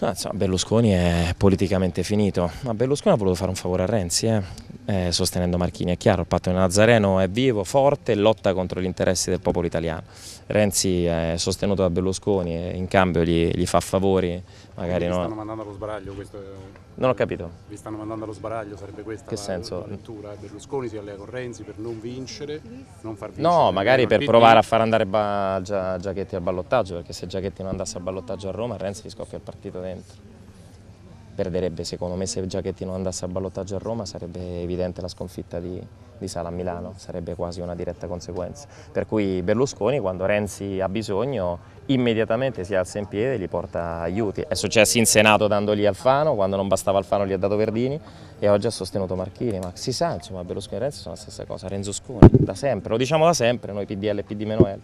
Ah, Berlusconi è politicamente finito, ma Berlusconi ha voluto fare un favore a Renzi, eh? Eh, sostenendo Marchini, è chiaro, il patto di Nazareno è vivo, forte e lotta contro gli interessi del popolo italiano. Renzi è sostenuto da Berlusconi e in cambio gli, gli fa favori. Magari vi no... stanno mandando allo sbaraglio questo... Non ho capito. Vi stanno mandando allo sbaraglio, sarebbe questa che la, senso? la lettura? Berlusconi si allea con Renzi per non vincere, non far vincere. No, magari per provare a far andare Giachetti al ballottaggio, perché se Giachetti non andasse al ballottaggio a Roma, Renzi gli scoppia il partito dentro perderebbe secondo me se Giachetti non andasse al ballottaggio a Roma sarebbe evidente la sconfitta di, di Sala a Milano, sarebbe quasi una diretta conseguenza. Per cui Berlusconi quando Renzi ha bisogno immediatamente si alza in piedi e gli porta aiuti. È successo in Senato dandogli Alfano, quando non bastava Alfano gli ha dato Verdini e oggi ha sostenuto Marchini, ma si sa insomma Berlusconi e Renzi sono la stessa cosa, Renzo Sconi, da sempre, lo diciamo da sempre noi PDL e PD-L.